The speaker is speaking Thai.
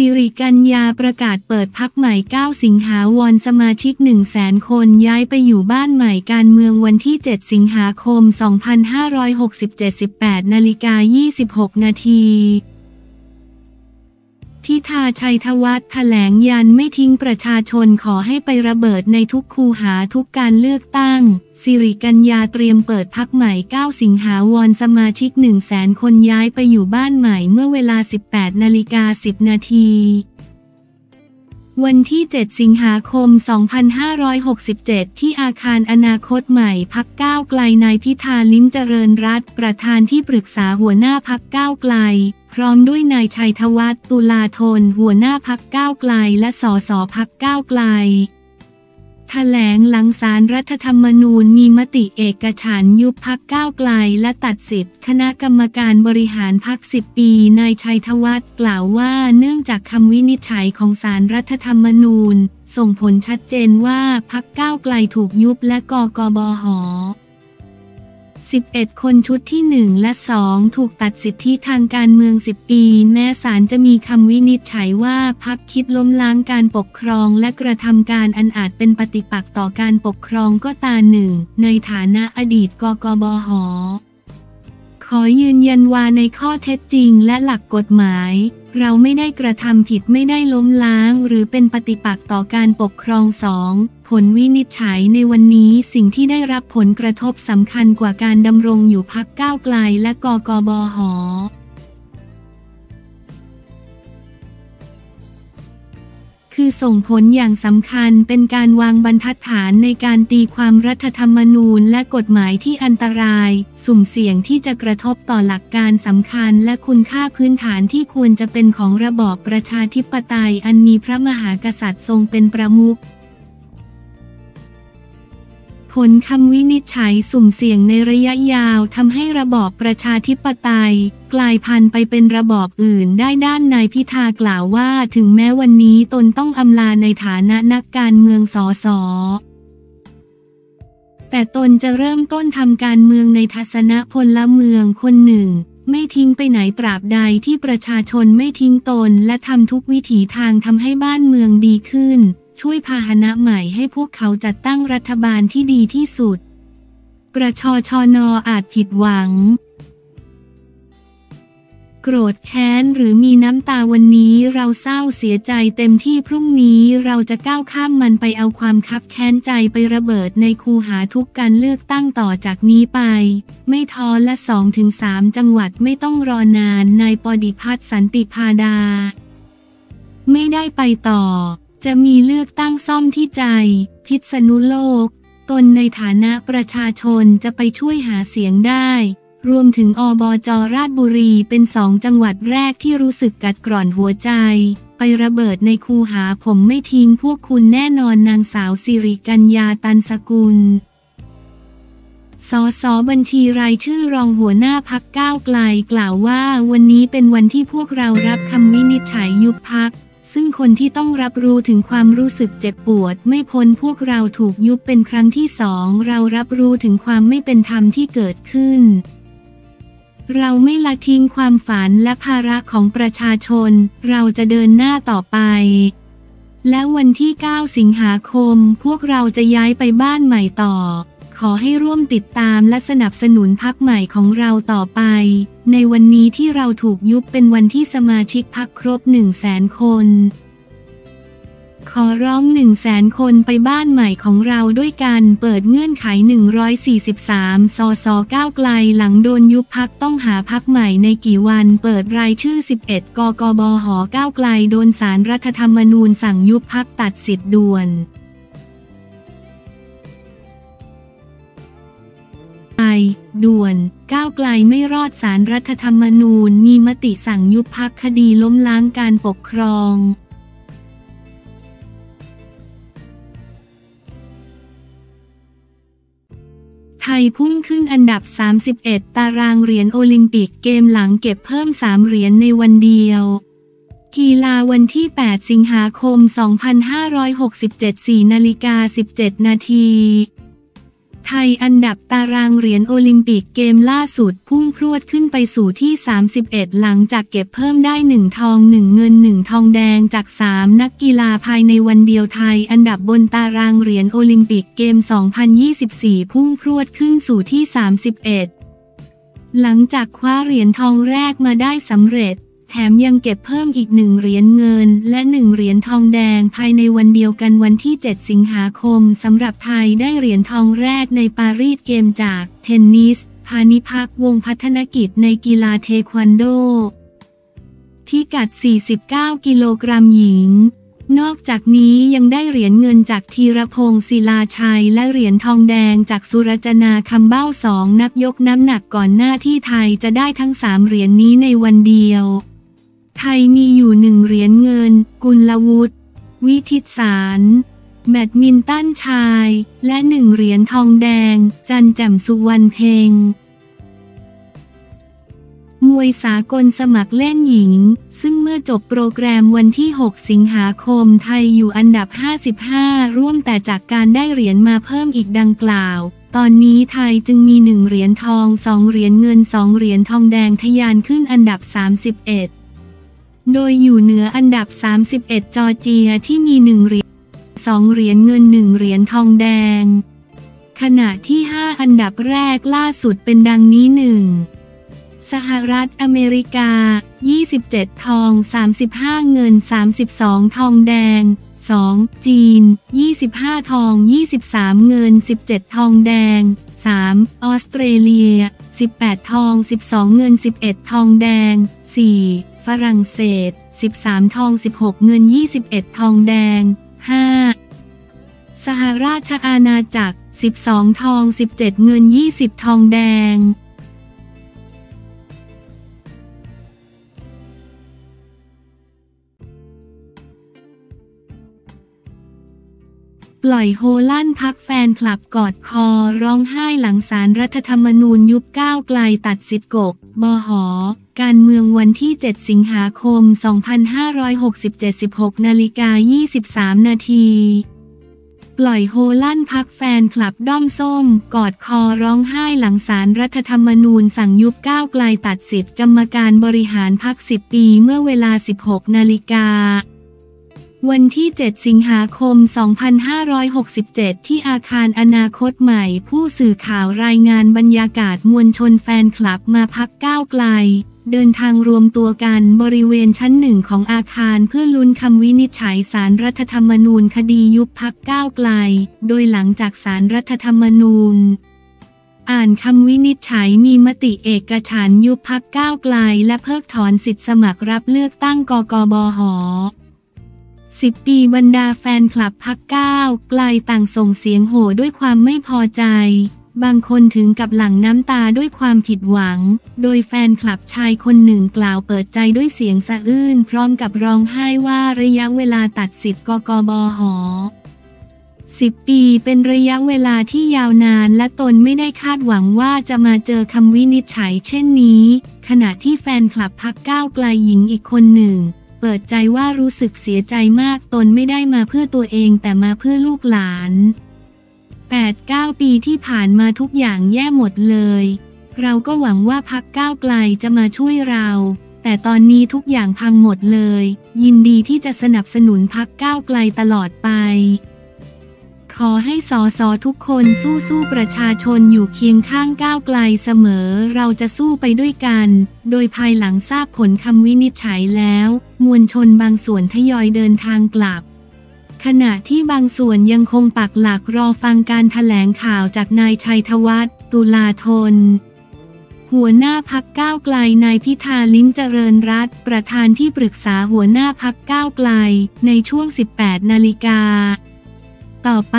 สิริกัญญาประกาศเปิดพักใหม่ 9 สิงหาวอนสมาชิก1 0 0 0 0 0คนย้ายไปอยู่บ้านใหม่การเมืองวันที่ 7 สิงหาคม 2567 18นาฬิกา26 นาที ทิธาชัยทวัฒน์แถลงยันไม่ทิ้งประชาชนขอให้ไประเบิดในทุกคูหาทุกการเลือกตั้ง สิริกัญญาเตรียมเปิดพักใหม่ 9 สิงหาวอนสมาชิก 1 0 0 0 0แสนคนย้ายไปอยู่บ้านใหม่เมื่อเวลา 18 นาฬิกา 10 นาที วันที่ 7 สิงหาคม 2567 ที่อาคารอนาคตใหม่พักก้าวไกลนายพิธาลิ้มเจริญรัตประธานที่ปรึกษาหัวหน้าพักก้าวไกล พร้อมด้วยนายชัยธวัฒน์ตุลาธนหัวหน้าพักก้าวไกลและสสพักก้าวไกล ถแถลงหลังสารรัฐธรรมนูญมีมติเอกฉันยุบพักก้าวไกลและตัดสิทธิคณะกรรมการบริหารพักสิบปี นายชัยธวัฒน์กล่าวว่าเนื่องจากคำวินิจฉัยของสารรัฐธรรมนูญ ส่งผลชัดเจนว่าพักก้าวไกลถูกยุบและกกบห 11 คนชุดที่ 1 และ 2 ถูกตัดสิทธิทางการเมือง 10 ปี แม้ศาลจะมีคำวินิจฉัยว่าพักคิดล้มล้างการปกครองและกระทำการอันอาจเป็นปฏิปักษ์ต่อการปกครองก็ตาหนึ่ง ในฐานะอดีตกกบหขอยืนยันว่าในข้อเท็จจริงและหลักกฎหมาย เราไม่ได้กระทำผิดไม่ได้ล้มล้าง หรือเป็นปฏิปักษ์ต่อการปกครองสองผลวินิจฉัยในวันนี้สิ่งที่ได้รับผลกระทบสำคัญกว่าการดำรงอยู่พักก้าวไกลและกกบห คือส่งผลอย่างสำคัญเป็นการวางบรรทัดฐานในการตีความรัฐธรรมนูญและกฎหมายที่อันตราย สุ่มเสี่ยงที่จะกระทบต่อหลักการสำคัญและคุณค่าพื้นฐานที่ควรจะเป็นของระบอบประชาธิปไตยอันมีพระมหากษัตริย์ทรงเป็นประมุข ผลคำวินิจฉัยสุ่มเสี่ยงในระยะยาวทำให้ระบอบประชาธิปไตย กลายพันธุ์ไปเป็นระบอบอื่นได้ด้านนายพิธากล่าวว่าถึงแม้วันนี้ตนต้องอำลาในฐานะนักการเมืองสอสอแต่ตนจะเริ่มต้นทำการเมืองในทัศนะพลเมืองคนหนึ่ง ไม่ทิ้งไปไหนตราบใดที่ประชาชนไม่ทิ้งตนและทำทุกวิถีทางทำให้บ้านเมืองดีขึ้น ช่วยพาหนะใหม่ให้พวกเขาจัดตั้งรัฐบาลที่ดีที่สุด ประชชนอาจผิดหวัง โกรธแค้นหรือมีน้ำตาวันนี้เราเศร้าเสียใจเต็มที่พรุ่งนี้เราจะก้าวข้ามมันไปเอาความคับแค้นใจไประเบิดในคูหาทุกการเลือกตั้งต่อจากนี้ไป ไม่ท้อและสองถึงสามจังหวัดไม่ต้องรอนานนายปดิพัฒน์สันติพาดา ไม่ได้ไปต่อ จะมีเลือกตั้งซ่อมที่ใจ พิษณุโลก ตนในฐานะประชาชนจะไปช่วยหาเสียงได้ รวมถึงอบจราชบุรีเป็นสองจังหวัดแรกที่รู้สึกกัดกร่อนหัวใจ ไประเบิดในคูหาผมไม่ทิ้งพวกคุณแน่นอนนางสาวสิริกัญญาตันสกุลสสบัญชีรายชื่อรองหัวหน้าพักก้าวไกล กล่าวว่าวันนี้เป็นวันที่พวกเรารับคำวินิจฉัยยุบพัก ซึ่งคนที่ต้องรับรู้ถึงความรู้สึกเจ็บปวด ไม่พ้นพวกเราถูกยุบเป็นครั้งที่สองเรารับรู้ถึงความไม่เป็นธรรมที่เกิดขึ้น เราไม่ละทิ้งความฝันและภาระของประชาชน เราจะเดินหน้าต่อไป และวันที่ 9 สิงหาคม พวกเราจะย้ายไปบ้านใหม่ต่อ ขอให้ร่วมติดตามและสนับสนุนพักใหม่ของเราต่อไป ในวันนี้ที่เราถูกยุบเป็นวันที่สมาชิกพักครบหนึ่งแสนคน ขอร้องหนึ่งแสนคนไปบ้านใหม่ของเราด้วยกันเปิดเงื่อนไข 143 สสก้าวไกลหลังโดนยุบพักต้องหาพักใหม่ในกี่วันเปิดรายชื่อ 11 กกบหก้าวไกลโดนสารรัฐธรรมนูญสั่งยุบพักตัดสิทธิ์ด่วน ด่วน ก้าวไกลไม่รอดสารรัฐธรรมนูญมีมติสั่งยุบพักคดีล้มล้างการปกครองไทยพุ่งขึ้นอันดับ 31 ตารางเหรียญโอลิมปิกเกมหลังเก็บเพิ่ม 3 เหรียญในวันเดียว กีฬาวันที่ 8 สิงหาคม 2567 4นาฬิกา 17 นาที ไทยอันดับตารางเหรียญโอลิมปิกเกมล่าสุดพุ่งพรวดขึ้นไปสู่ที่ 31 หลังจากเก็บเพิ่มได้ 1 ทอง 1 เงิน 1 ทองแดงจาก 3 นักกีฬาภายในวันเดียวไทย อันดับบนตารางเหรียญโอลิมปิกเกม 2024 พุ่งพรวดขึ้นสู่ที่ 31 หลังจากคว้าเหรียญทองแรกมาได้สำเร็จ ถมยังเก็บเพิ่มอีกหนึ่งเหรียญเงิน และหนึ่งเหรียญทองแดงภายในวันเดียวกันวันที่ 7 สิงหาคมสำหรับไทยได้เหรียญทองแรกในปารีสเกมจากเทนนิส พานิพักวงพัฒนกิจในกีฬาเทควันโด ที่กัด 49 กิโลกรัมหญิง นอกจากนี้ยังได้เหรียญเงินจากธีรพงศ์ศิลาชัย และเหรียญทองแดงจากสุรจนาคำเบ้าสองนักยกน้ำหนักก่อนหน้าที่ไทยจะได้ทั้งสามเหรียญนนี้ในวันเดียว ไทยมีอยู่หนึ่งเหรียญเงิน กุลวุฒิ วิทิตสารแบดมินตันชาย และหนึ่งเหรียญทองแดง จันแจ่มสุวรรณเพงมวยสากลสมัครเล่นหญิง ซึ่งเมื่อจบโปรแกรมวันที่ 6 สิงหาคมไทยอยู่อันดับ 55 ร่วมแต่จากการได้เหรียญมาเพิ่มอีกดังกล่าว ตอนนี้ไทยจึงมีหนึ่งเหรียญทองสองเหรียญเงินสองเหรียญทองแดงทะยานขึ้นอันดับ 31 โดยอยู่เหนืออันดับ 31 จอร์เจียที่มี1เหรียญ2เหรียญเงิน1เหรียญทองแดง ขณะที่ 5 อันดับแรกล่าสุดเป็นดังนี้ 1. สหรัฐอเมริกา 27 ทอง 35 เงิน 32 ทองแดง 2. จีน 25 ทอง 23 เงิน 17 ทองแดง 3. ออสเตรเลีย 18 ทอง 12 เงิน 11 ทองแดง 4. ฝรั่งเศส 13 ทอง 16 เงิน 21 ทองแดง 5. สหราชอาณาจักร 12 ทอง 17 เงิน 20 ทองแดง ปล่อยโฮลั่นพักแฟนคลับกอดคอร้องไห้หลังสารรัฐธรรมนูญยุบก้าวไกลตัดสิทธิ์กกบหการเมืองวันที่ 7 สิงหาคม 2567 16นาฬิกา23 นาทีปล่อยโฮลั่นพักแฟนคลับด้อมส้ม กอดคอร้องไห้หลังสารรัฐธรรมนูญสั่งยุบก้าวไกลตัดสิทธิ์กรรมการบริหารพัก10 ปีเมื่อเวลา 16 นาฬิกา วันที่ 7 สิงหาคม 2567 ที่อาคารอนาคตใหม่ ผู้สื่อข่าวรายงานบรรยากาศมวลชนแฟนคลับมาพักก้าวไกล เดินทางรวมตัวกันบริเวณชั้นหนึ่งของอาคารเพื่อลุ้นคำวินิจฉัยสารรัฐธรรมนูญคดียุบพักก้าวไกล โดยหลังจากสารรัฐธรรมนูญอ่านคำวินิจฉัยมีมติเอกฉันยุบพักก้าวไกล และเพิกถอนสิทธิสมัครรับเลือกตั้งกกบห สิบปีบรรดาแฟนคลับพักก้าวไกลต่างส่งเสียงโห่ด้วยความไม่พอใจ บางคนถึงกับหลั่งน้ำตาด้วยความผิดหวัง โดยแฟนคลับชายคนหนึ่งกล่าวเปิดใจด้วยเสียงสะอื้นพร้อมกับร้องไห้ว่าระยะเวลาตัดสิทธิ์กกบหสิบปีเป็นระยะเวลาที่ยาวนานและตนไม่ได้คาดหวังว่าจะมาเจอคำวินิจฉัยเช่นนี้ ขณะที่แฟนคลับพักก้าวไกลหญิงอีกคนหนึ่ง ปิดใจว่ารู้สึกเสียใจมากตนไม่ได้มาเพื่อตัวเองแต่มาเพื่อลูกหลาน 8-9 ปีที่ผ่านมาทุกอย่างแย่หมดเลย เราก็หวังว่าพักก้าวไกลจะมาช่วยเรา แต่ตอนนี้ทุกอย่างพังหมดเลย ยินดีที่จะสนับสนุนพักก้าวไกลตลอดไป ขอให้สอสอทุกคนสู้สู้ประชาชนอยู่เคียงข้างก้าวไกลเสมอเราจะสู้ไปด้วยกัน โดยภายหลังทราบผลคำวินิจฉัยแล้ว มวลชนบางส่วนทยอยเดินทางกลับ ขณะที่บางส่วนยังคงปักหลักรอฟังการถแถลงข่าวจากนายชัยธวัฒน์ตุลาธนหัวหน้าพักก้าวไกลนายพิธาลิ้มเจริญรัตประธานที่ปรึกษาหัวหน้าพักก้าวไกล ในช่วง 18 นาฬิกา ต่อไป